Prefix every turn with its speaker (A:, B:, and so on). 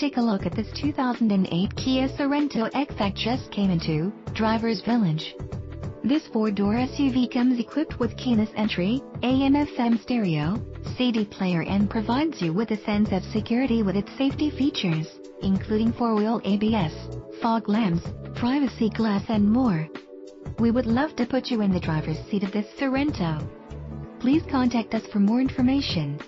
A: take a look at this 2008 Kia Sorento X that just came into Driver's Village. This four-door SUV comes equipped with keyless entry, AM-FM stereo, CD player and provides you with a sense of security with its safety features, including four-wheel ABS, fog lamps, privacy glass and more. We would love to put you in the driver's seat of this Sorento. Please contact us for more information.